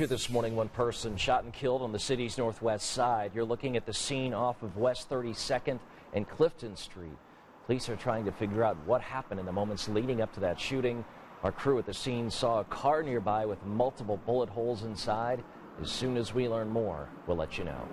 Here this morning, one person shot and killed on the city's northwest side. You're looking at the scene off of West 32nd and Clifton Street. Police are trying to figure out what happened in the moments leading up to that shooting. Our crew at the scene saw a car nearby with multiple bullet holes inside. As soon as we learn more, we'll let you know.